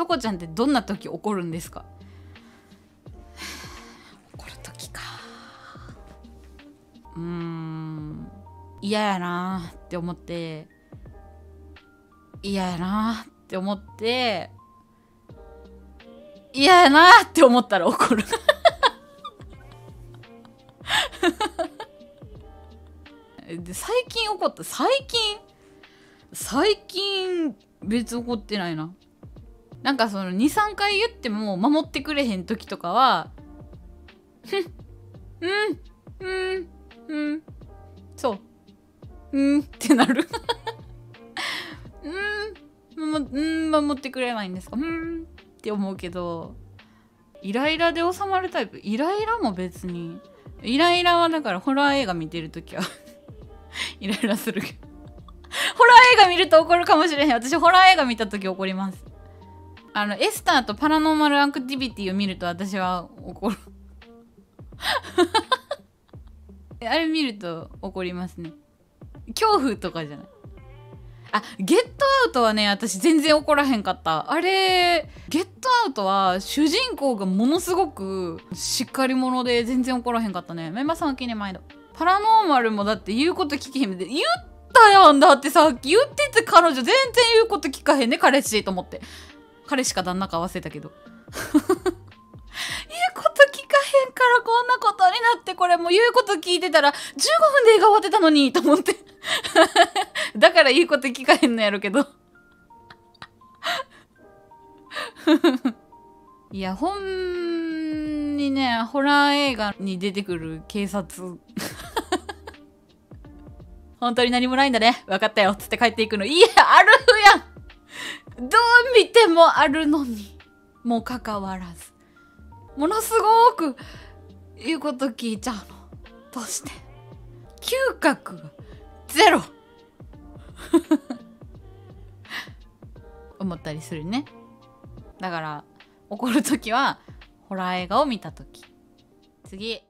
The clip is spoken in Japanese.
とこちゃんってどんな時怒るんですか？怒る時かうーん。嫌やなって思って。嫌やなって思って。嫌やなって思ったら怒る。で最近怒った？最近？最近別怒ってないななんかその23回言っても守ってくれへん時とかは「うんうんうんそう。うん」ってなる。うんうん守ってくれないんですか？うんって思うけどイライラで収まるタイプ？イライラも別に。イライラはだからホラー映画見てる時はイライラするけど。ホラー映画見ると怒るかもしれへん。私ホラー映画見た時怒ります。あのエスターとパラノーマルアクティビティを見ると私は怒る。あれ見ると怒りますね。恐怖とかじゃない。あゲットアウトはね私全然怒らへんかった。あれゲットアウトは主人公がものすごくしっかり者で全然怒らへんかったね。メンバーさんお気に毎度パラノーマルもだって言うこと聞けへんで。言ったやんだってさっき言ってて彼女全然言うこと聞かへんね彼氏と思って。彼氏か旦那か忘れたけど。言うこと聞かへんからこんなことになってこれもう言うこと聞いてたら15分で映画終わってたのにと思って。だから言うこと聞かへんのやろけど。いやほんにねホラー映画に出てくる警察。本当に何もないんだね。分かったよ。つって帰っていくの。いやあるやん。どう見てもあるのにもかかわらずものすごく言うこと聞いちゃうの。どうして？嗅覚がゼロ。思ったりするね。だから怒る時はホラー映画を見た時。次。